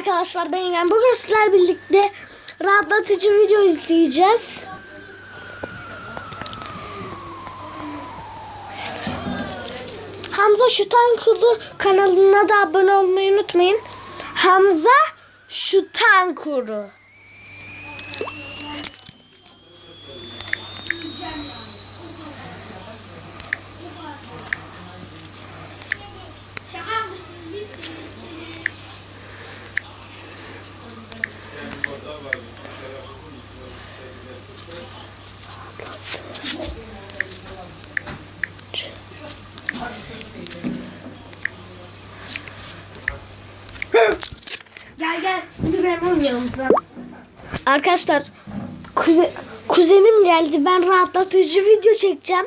arkadaşlar ben İlhan. Bugün sizlerle birlikte rahatlatıcı video izleyeceğiz. Hamza Şutan Kulu kanalına da abone olmayı unutmayın. Hamza Şutan Kuru. Yanımıza. Arkadaşlar kuze- kuzenim geldi. Ben rahatlatıcı video çekeceğim.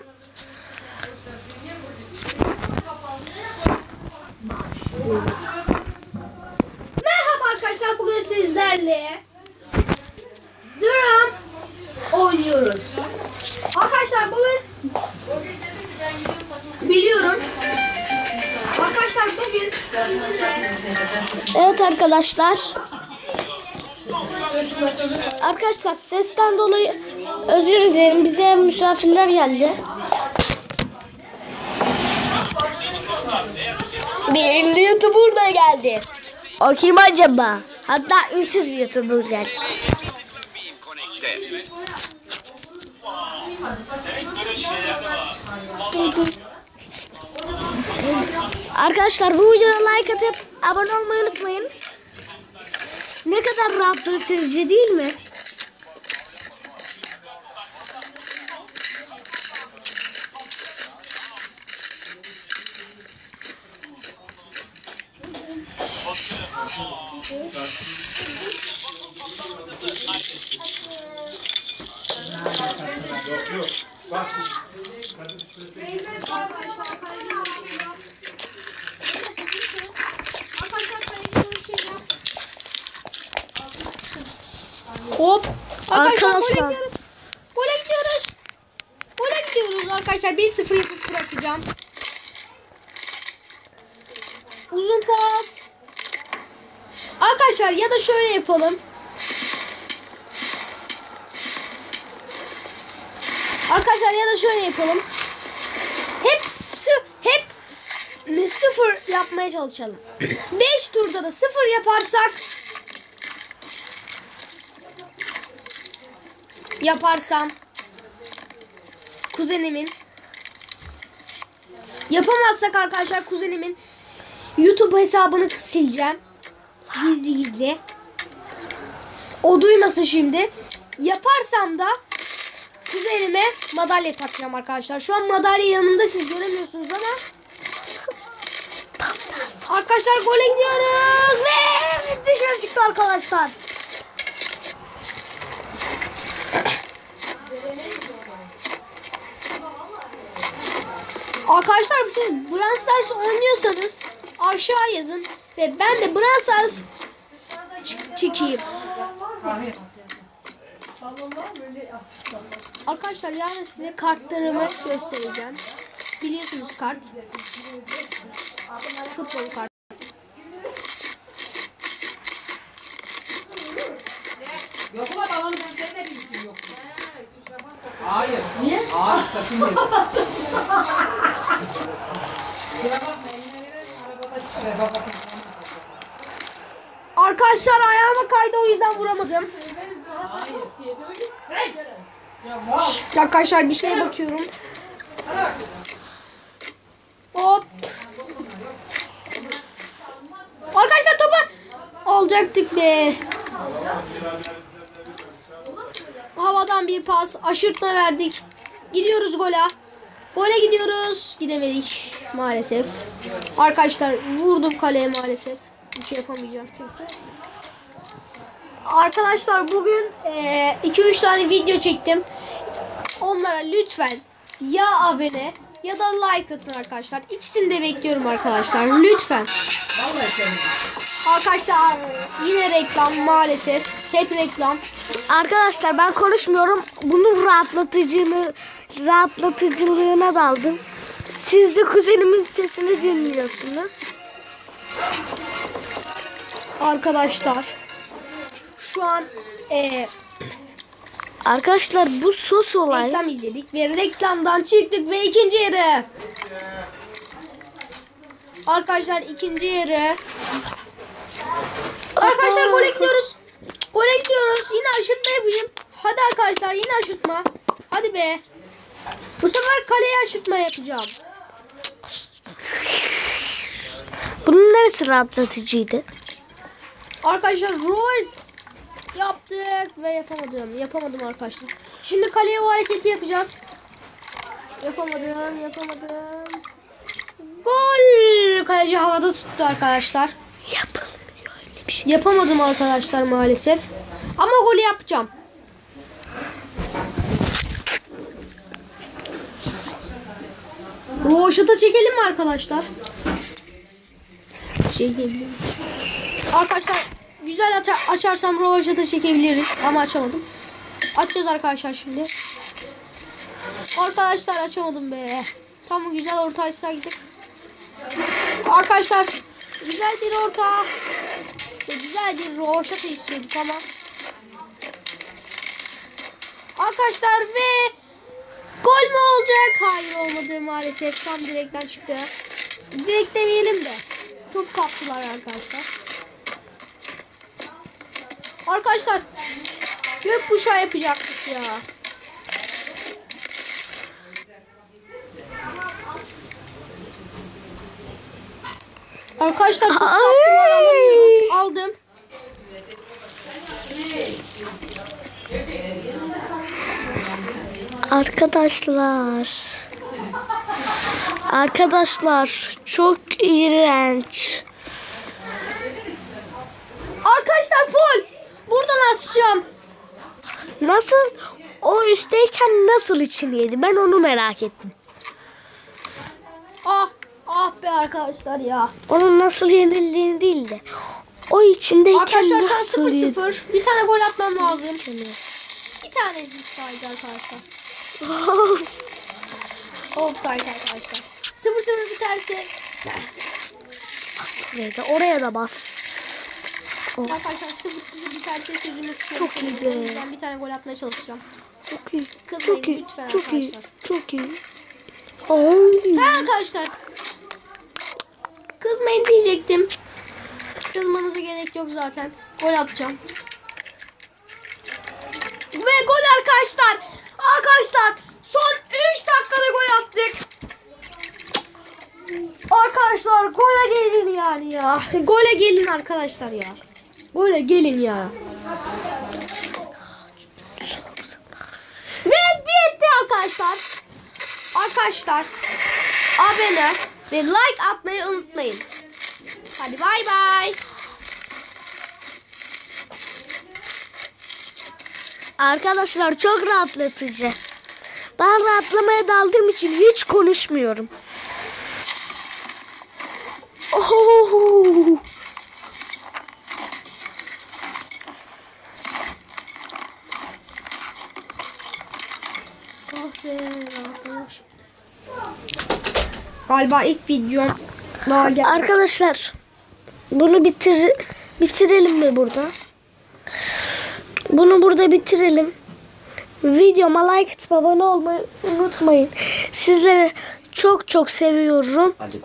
Merhaba arkadaşlar. Bugün sizlerle drum oynuyoruz. Arkadaşlar bugün biliyorum. Arkadaşlar bugün Evet arkadaşlar. Arkadaşlar sesten dolayı özür dilerim. Bize misafirler geldi. Ünlü YouTuber da geldi. O kim acaba? Hatta ünsüz YouTuber geldi. Arkadaşlar bu videoya like atıp abone olmayı unutmayın. Ne kadar rahatlatıcı değil mi? Hop. Arkadaşlar. Arkadaşlar gole gidiyoruz. Gole gidiyoruz. Arkadaşlar. 1-0 yapıp bırakacağım. Uzun pas. Arkadaşlar ya da şöyle yapalım. Arkadaşlar ya da şöyle yapalım. Hep hep sıfır yapmaya çalışalım. 5 turda da sıfır yaparsak yaparsam kuzenimin yapamazsak arkadaşlar kuzenimin YouTube hesabını sileceğim. Gizli gizli. O duymasın şimdi. Yaparsam da kuzenime madalya takacağım arkadaşlar. Şu an madalya yanımda siz göremiyorsunuz ama Arkadaşlar gole gidiyoruz ve dışarı çıktı arkadaşlar. Arkadaşlar siz Brawl Stars oynuyorsanız aşağı yazın ve ben de Brawl Stars çekeyim. Arkadaşlar yarın size kartlarımı göstereceğim. Biliyorsunuz kart. Futbol kart. Yok ulan babanı ben sevmediğim için yok. Hayır. Niye? Ağaç takım bakın. Arkadaşlar ayağıma kaydı o yüzden vuramadım. Mal. Arkadaşlar bir şeye bakıyorum. Hop. Arkadaşlar topu alacaktık be. Havadan bir pas. Aşırtma verdik. Gidiyoruz gole. Gole gidiyoruz. Gidemedik maalesef. Arkadaşlar vurdum kaleye maalesef. Bir şey yapamayacağım çünkü. Arkadaşlar bugün 2-3 tane video çektim. Onlara lütfen ya abone ya da like atın arkadaşlar. İkisini de bekliyorum arkadaşlar. Lütfen. Arkadaşlar yine reklam maalesef. Hep reklam. Arkadaşlar ben konuşmuyorum. Bunun rahatlatıcını rahatlatıcılığına daldım. Siz de kuzenimin sesini dinliyorsunuz. Arkadaşlar. Şu an e, Arkadaşlar bu sos olay. reklam izledik ve reklamdan çıktık ve ikinci yarı. Arkadaşlar ikinci yarı. Arkadaşlar gole gidiyoruz. Yine aşırtma yapayım. Hadi arkadaşlar yine aşırtma. Hadi be. Bu sefer kaleye aşırtma yapacağım. Bunun neresi rahatlatıcıydı? Arkadaşlar rol yaptık ve yapamadım. Yapamadım arkadaşlar. Şimdi kaleye o hareketi yapacağız. Yapamadım, yapamadım. Gol! Kaleci havada tuttu arkadaşlar. Yapılmıyor öyle bir şey. Yapamadım arkadaşlar maalesef. Ama golü yapacağım. Roşata çekelim mi arkadaşlar? Çekelim. Arkadaşlar güzel açar, açarsam roşata çekebiliriz ama açamadım. Açacağız arkadaşlar şimdi. Arkadaşlar açamadım be. Tam güzel orta açsaydık. Arkadaşlar güzel bir orta. Güzel bir roşata istiyorduk ama. Arkadaşlar ve gol mü olacak? Hayır olmadı maalesef. Tam direkten çıktı. Direkt demeyelim de. Top kaptılar arkadaşlar. Arkadaşlar gökkuşağı yapacaktık ya. Arkadaşlar top kaptılar alamıyorum. Aldım. Arkadaşlar. Arkadaşlar çok iğrenç. Arkadaşlar full. Buradan açacağım. Nasıl o üstteyken nasıl içini yedi? Ben onu merak ettim. Ah ah be arkadaşlar ya. Onun nasıl yenildiğini değil de o içindeyken Arkadaşlar şu an nasıl yedi? 0-0. Bir tane gol atmam lazım. Bir tane sadece arkadaşlar. Offside arkadaşlar. 0-0 biterse Oraya da, oraya da bas. arkadaşlar 0-0 biterse sözümü tutuyorum. Çok iyi be. Ben bir tane gol atmaya çalışacağım. Çok iyi. Kızmayın Çok iyi. lütfen Çok iyi. arkadaşlar. Çok iyi. Ay. Ha arkadaşlar. Kızmayın diyecektim. Kızmanıza gerek yok zaten. Gol atacağım. Ve gol arkadaşlar. Arkadaşlar son 3 dakikada gol attık. Arkadaşlar gole gelin yani ya. Gole gelin arkadaşlar ya. Gole gelin ya. Ve bitti arkadaşlar. Arkadaşlar abone ve like atmayı unutmayın. Hadi bay bay. Arkadaşlar çok rahatlatıcı. Ben rahatlamaya daldığım için hiç konuşmuyorum. Oh. Oh arkadaş. Galiba ilk videom daha gel. Arkadaşlar bunu bitir bitirelim mi burada? Bunu burada bitirelim. Videoma like atıp abone olmayı unutmayın. Sizleri çok çok seviyorum. Hadi.